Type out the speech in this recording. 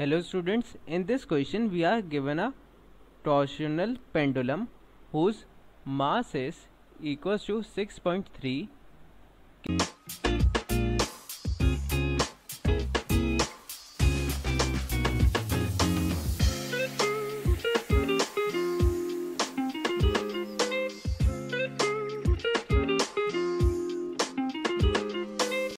Hello students, in this question we are given a torsional pendulum whose mass is equals to 6.3